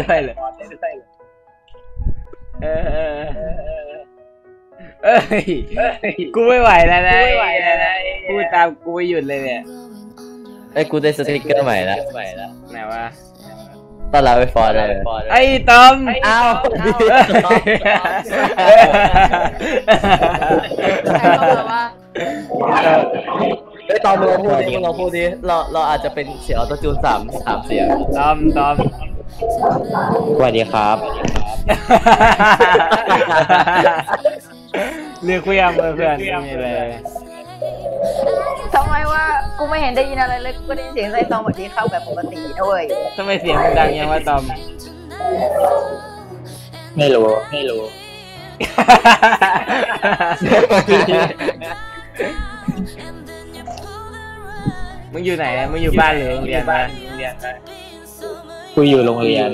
ด้วยเลยเออเออเอ้ยกูไม่ไหวแล้วนะไม่ไหวแล้วนะพูดตามกูไม่หยุดเลยเนี่ยไอ้ยกูได้สติกเกอร์ใหม่ละไหนวะต้อนรับไปฟอร์ดเลยไอ้ตอมอ้าวใครเข้ามาว่าไอ้ยตอนมึงลองพูดดิมึงลองพูดดิเราเราอาจจะเป็นเสียงออโตจูนสามสามเสียงตอมตอม สวัสดีครับ เรียกเพื่อนเพื่อนเพื่อนไม่มีเลยทำไมว่ากูไม่เห็นได้ยินอะไรเลยกูได้ยินเสียงไซตองแบบนี้เข้าแบบปกตินะเว้ยทำไมเสียงมันดังยังวะตอม ไม่รู้ไม่รู้มึงอยู่ไหนมึงอยู่บ้านหรือโรงเรียนวะกูอยู่โรงเรียน โรงเรียน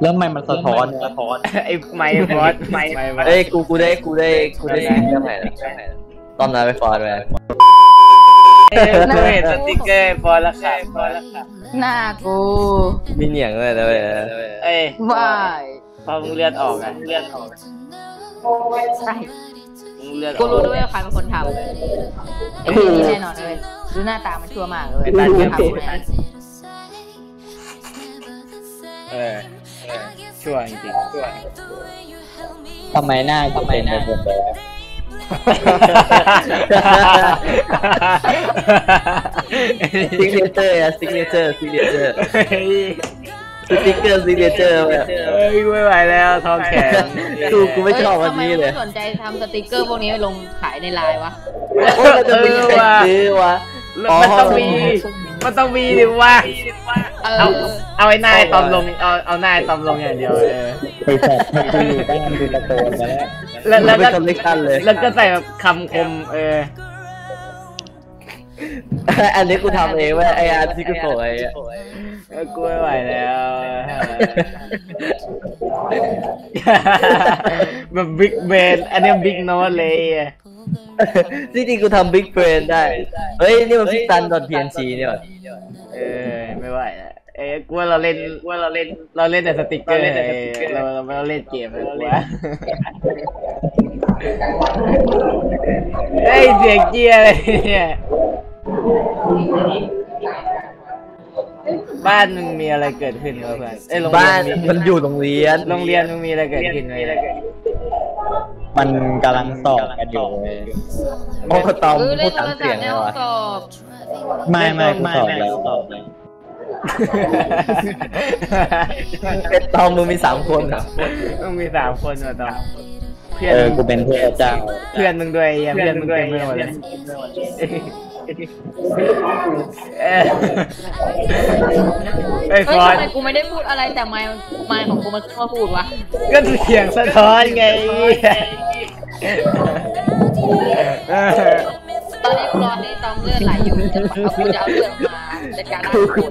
แล้วไม่มันสะท้อนสะท้อนไอ้ไมค์ฟอสไมค์ฟอสเอ้ยกูกูได้กูได้กูได้สติกเกอร์ใหม่ละตอนนั้นไปฟอร์ดไปเอ้ยกูเห็นสติ๊กเกอร์ฟอสแล้วค่ะฟอสแล้วค่ะหน้ากูมีเหนียงเลยนะเว้ยเอ้ยวายพอมึงเลือดออกอะเลือดออกใช่มึงเลือดอกูอกรู้ด้วยว่าใครเป็นคนทำไอ้นี่แน่นอนเลยดูหน้าตามันชั่วมากเลยมันทำแน่เออเออชั่วจริงๆชั่วทำไมหน้าทำไมหน้า signature อะ signature signature เฮ้ยสติ๊กเกอร์ signature แบบเอ้ยกูไม่ไหวแล้วท้องแข็งกูกูไม่ชอบวันนี้เลยทำไมไม่สนใจทำสติกเกอร์พวกนี้ลงขายในไลน์วะโอ้ยมันจะมีใครซื้อวะมันต้องมีมันต้องมีดิวะ เอาเอาไอ้หน้าไอ้ตอมลงเอาเอาหน้าไอ้ตอมลงอย่างเดียวเออไปแฟดกูอยู่บ้านดูตะโกนมาแล้วแล้วแล้วไม่ก็แล้วก็ใส่แบบคำคมเอออันนี้กูทำเองว้ยไออาร์ที่กูส่งไอ้เออกูไม่ไหวแล้วแบบบิ๊กเบนอันนี้บิ๊กโนตเลยอะจริงๆกูทำบิ๊กเฟรนได้ เฮ้ย นี่มันพิกซันดอทพีเอ็นซีเนี่ย เออไม่ไหวแล้วเอ้ยกูว่าเราเล่นกูว่าเราเล่น เราเล่นแต่สติกเกอร์เออเราเราไม่เราเล่นเกมเลยกูว่าเฮ้ยเสียงเกียร์อะไรเนี่ยบ้านมึงมีอะไรเกิดขึ้นวะเพื่อนเอ้ยโรงเรีบ้ายนนมีมันอยู่โรงเรียน โรงเรียนมึงมีอะไรเกิดขึ้นไหม มันกำลังสอบกันอยู่โอ้ตอมพูดสามเสียงเลยว่ะไม่ไม่ไม่กูสอบแล้วสอบแล้วเป็นตอมมึงมีสามคนเหรอมึงมีสามคนว่ะตอมเพื่อนกูเป็นเพื่อนเจ้า เพื่อนมึงด้วยไอ้เหี้ยเพื่อนมึงเต็มไปหมดเลย เอ้ยไอ้ยฟเฮ้ยอนทำไมกูไม่ได้พูดอะไรแต่ไมค์ไมค์ของกูมันขึ้นมาพูดวะก็เสียงสะท้อนไงเออตอนนี้กูรอให้ตอมเลือดไหลอยู่จะเอากูจะเอาเลือดมาจัดการกูกู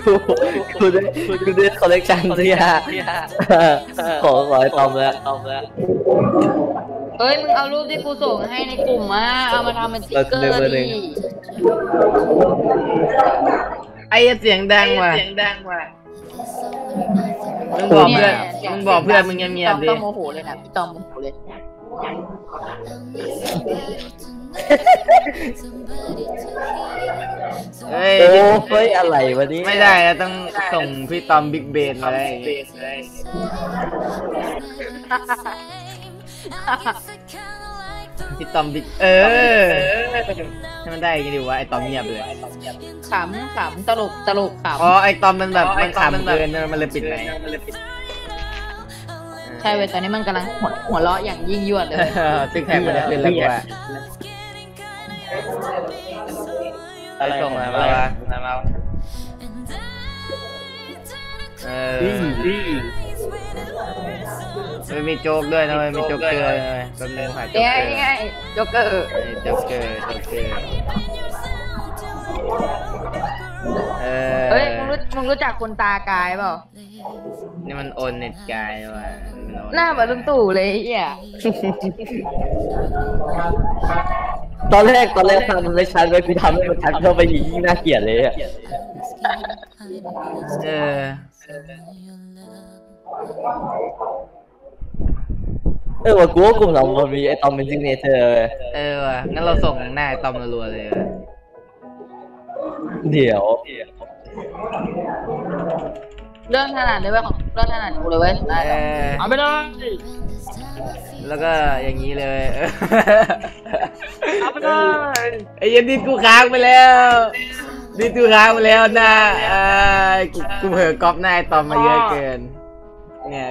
กูกูได้กูได้คอลเลกชันที่ห้าขอขอให้ตอมแล้วตอมแล้วเฮ้ยมึงเอารูปที่กูส่งให้ในกลุ่มมาเอามาทำเป็นสติ๊กเกอร์ดิ ไอ้เสียงดังว่ะเสียงดังว่ะมึงบอกเพื่อนมึงบอกเพื่อนมึงเงียบๆดิต้องโมโหเลยนะพี่ตอมโมโหเลยเฮ้ยโอ้เฮ้ยอะไรวะนี่ไม่ได้นะต้องส่งพี่ตอมบิ๊กเบนมาเลย พี่ตอมบิ๊กเออให้มันได้กันดิวะไอตอมเงียบเลยขำขำตลกตลกขอ๋อไอตอมมันแบบมันขำเกินมันเลยปิดไหมำใช่เว้ยตอนนี้มันกำลังหัวหัวเราะอย่างยิ่งยวดเลยตึกแท็กมันจะขึ้นแล้วกูว่าอะไรส่งมาบ้างวะเออ ไม่มีโจ๊กด้วยนะเว้ยมีโจ๊กเกอร์ด้วยนะเว้ยแป๊บนึงหาโจ๊กเนี่ยเกอร์ไงโจ๊กเกอร์โจ๊กเกอร์โจ๊กเกอร์ เออเฮ้ยมึงรู้มึงรู้จักคนตากายเปล่านี่มันโอนเน็ตกายว่ะมัโอหน้าเหมือนลุงตู่เลยไอ้เหี้ยตอนแรกตอนแรกทำคอลเลกชันไว้กูทำให้มันชัดเข้าไปยิ่งน่าเกลียดเลยอะเออ เออว่ากูว่ากลุ่มเรามันมีไอตอมเป็น signature เว้ยเออว่ะงั้นเราส่งหน้าไอ้ตอมรัวๆเลยว่ะเดี๋ยว เรื่องถนัดเลยเว้ยของเรื่องถนัดกูเลยเว้ยได้เอแล้วอเอาไปเลยแล้วก็อย่างนี้เลย เอาไปเลยไอ้เหี้ยันดินกูค้างไปแล้วดินกูค้างไปแล้วนะเอ่อกูกูเผลอก๊อปหน้าไอ้ตอมมาเยอะเกิน เนี่ย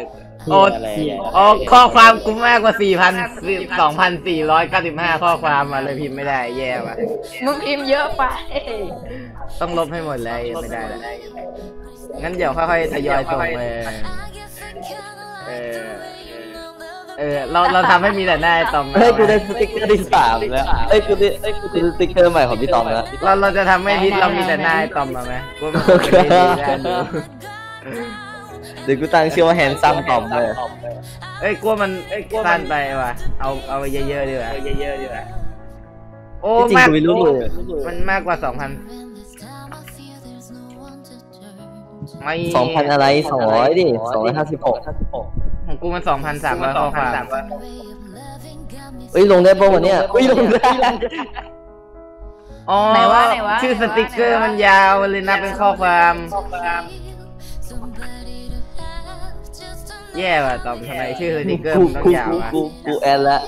โอ้อะไรอะโอ้ข้อความกูมากกว่าสี่พันสองพันสี่ร้อยเก้าสิบห้าข้อความมาเลยพิมพ์ไม่ได้แย่ว่ะมึงพิมพ์เยอะไป ต้องลบให้หมดเลยไม่ได้แล้วงั้นเดี๋ยวค่อยๆทยอยส่งไปเออเออเราเราทำให้มีแต่หน้าไอ้ตอมเฮ้ยกูได้สติ๊กเกอร์ที่สามแล้วเอ้ยกูได้เอ้ยกูได้สติ๊กเกอร์ใหม่ของพี่ตอมแล้วเราเราจะทำให้ดิสเรามีแต่หน้าไอ้ตอมมาไหมกูว่ามันโอเคจะดีได้ดู เดี๋ยวกูตั้งชื่อว่า handsome ตอมเลยเอ้ยกลัวมันสั้นไปว่ะ เอาเอาเยอะๆดีกว่าเยอะๆดีกว่าโอ้จริงมากกูไม่รู้เลยมันมากกว่าสองพันไม่สองพันอะไรสองร้อยดิสองร้อยห้าสิบหกของกูมันสองพันสามร้อยข้อความเอ้ยลงได้ป่ะวันเนี้ยเอ้ยลงได้อ๋อไหนวะไหนวะชื่อสติกเกอร์มันยาวมันเลยนับเป็นข้อความ แย่ว่ะตอมทำไมชื่อสติกเกอร์กูมึงต้องกูยาวกูวะกูกูแอนละ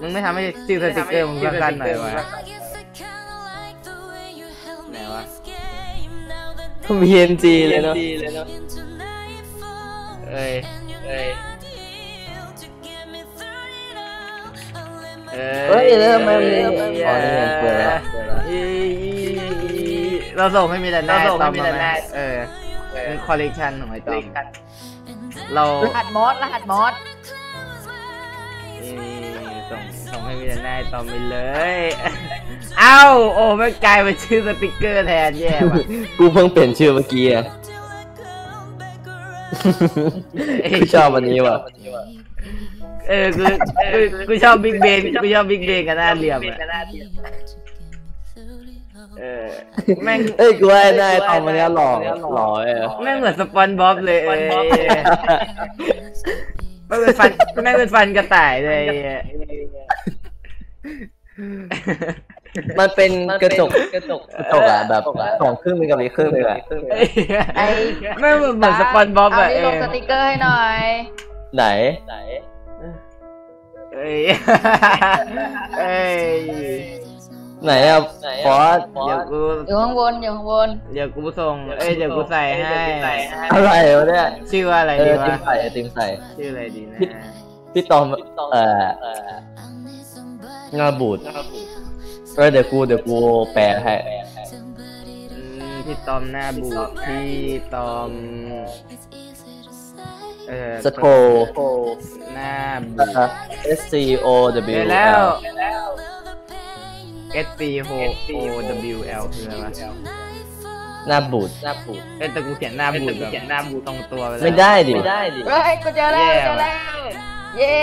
มึงไม่ทำให้ชื่อสติกเกอร์มึงสั้นๆหน่อยวะไหนวะมีเอ็นจีเลยเนาะเอ้ยเอ้ยเอ้เฮ้ยแล้วทำไมมันอ๋อนี่ไงเปิดแล้วอีเราส่งให้มีแต่หน้าตอมมาไหมเออเป็นคอลเลกชันของไอ้ตอม เรารหัสมอสรหัสมอสนี่ส่งส่งให้มีแต่หน้าไอ้ตอมไปเลย เอ้า โอ้ไม่งกลายเป็นชื่อสติกเกอร์แทนแย่ว่ะกูเพิ่งเปลี่ยนชื่อเมื่อกี้อะกูชอบวันนี้ว่ะเออกูกูกูชอบ Big Ben กูชอบ Big Ben กับหน้าเหลี่ยมอะ เออแม่งเอ้ยกูว่าไอ้หน้าไอ้ตอมวันนี้หล่อหล่อเออแม่งเหมือนสปอนบ๊อบเลยเออแม่งเป็นฟันแม่งเป็นฟันกระต่ายเลยมันเป็นกระจกกระจกกระจกอะแบบสองครึ่งเป็นกับอีกครึ่งเลยอะไอ้แม่งเหมือนสปอนบ๊อบเอาอะที่เอลงอสติกเกอร์ให้หน่อย ไหนเอ้ยเอ้ย ไหนอะฟอสเดี๋ยวกูอยู่ข้างบนอยู่ข้างบนเดี๋ยวกูส่ง เอ้ยเดี๋ยวกูใส่ให้อะไรวะเนี่ยชื่อว่าอะไรเอดีอติมวะใส่ไอติมใส่ชื่ออะไรดีนะพี่ตอมเอ่องาบูดเออเดี๋ยวกูเดี๋ยวกูแปลให้อืมพี่ตอมหน้าบูดพี่ตอมเออสโคหน้าบูด S C O W เจอแล้ว S C O O W L คืออะไรวะหน้าบูดหน้าบูดเอ้ยแต่กูเขียนหน้าบูดแบบเขียนหน้าบูดตรงตัวไปแล้วไม่ได้ดิไม่ได้ดิเฮ้ยกูเจอแล้วแย่เจอว่ะแล้วเย้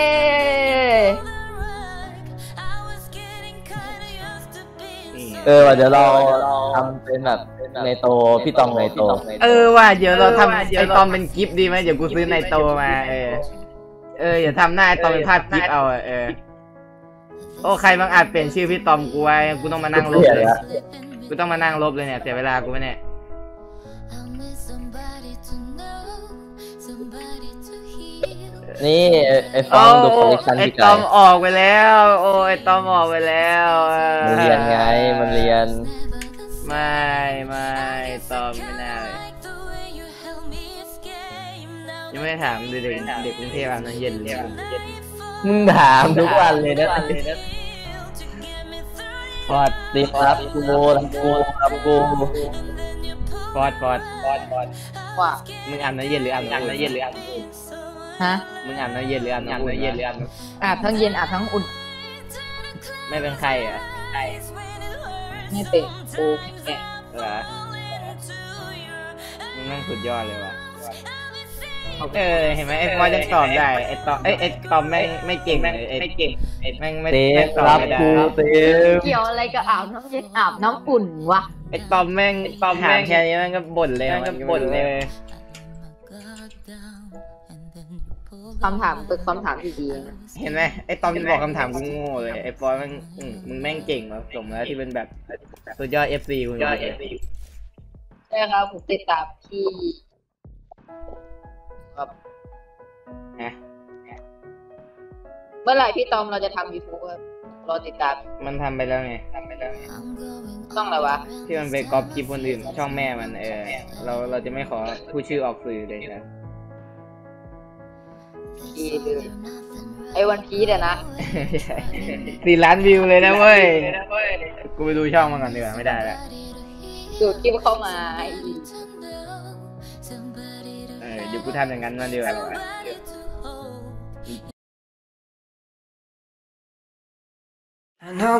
นี่เออว่ะเดี๋ยวเราทำเป็นแบบในโตพี่ตอมในโต เออว่ะเดี๋ยวเราทำไอตอมเป็นกิฟต์ดีไหมเดี๋ยวกูซื้อในโตมา เออเอออย่าทำหน้าไอตอมเป็นภาพกิฟต์เอาอะเออโอ้ใครบางอาจเปลี่ยนชื่อพี่ตอมกูไว้กูต้องมานั่งลบเปลี่ยนเลยละกูต้องมานั่งลบเลยเนี่ยเสียเวลากูไหมเนี่ยนี่ไอ้ไอ้ฟังดูคอลเลคชันไอพี่ตไก่อมออกไปแล้ว โอ้ไอตอมออกไปแล้วออมันเรียนไงมันเรียน ไม่ไม่ตอมไม่น่าเลยยังไม่ได้ถามเด็กเด็กเด็กกรุงเทพอาบน้ำเย็นเลยมึงถามทุกวันเลยนะ พอดติดรับกูรับกูรับกูฟอดฟอดฟอดฟอดว่ามึงอาบน้ำเย็นหรืออาบน้ำเย็นหรืออาบน้ำอุ่นฮะมึงอาบน้ำเย็นหรืออาบน้ำอุ่นเย็นหรืออาบน้ำอาบทั้งเย็นอาบทั้งอุ่น ไม่เป็นใครอะไม่เป็นกูแกะเหรอมึงนั่งสุดยอดเลยว่ะ เออเห็นไหมไอ้ฟอสยังตอบได้ไอ้ตอมไอ้ไอ้ตอมแม่งไม่เก่งเลยไอ้ไม่เก่งแม่งไม่เตแม่งตอบรับไม่ได้กูเตเกี่ยวอะไรกับอาบน้ำเย็นอาบน้ำอุ่นวะไอ้ตอมแม่งตอมถามแค่นี้แม่งก็บ่นเลยแม่งก็บ่นเลยคำถามเป็นคำถามที่ดีนะเห็นไหมไอ้ตอมที่บอกคำถามกูโง่เลยไอ้ฟอสแม่งอืมมึงแม่งเก่งว่ะสมแล้วที่เป็นแบบสุดยอด FC สุดยอด FC ใช่ครับผมติดตามพี่ ครับนะเมื่อไหร่พี่ตอมเราจะทำยูทูบครับรอติดตามมันทำไปแล้วไงทำไปแล้วไงต้องอะไรวะที่มันไปก๊อปคลิปคนอื่นช่องแม่มันเออเราเราจะไม่ขอพูดชื่อออกสื่อเลยนะดีเลยไอ้วันพีเดี๋ยนะ สี่ล้านวิวเลยนะเว้ยกูไปดูช่องมันก่อนดีกว่าไม่ได้แล้วดูดคลิปเข้ามาไอ้เออเดี๋ยว กูทำอย่างนั้นมาดีกว่า I know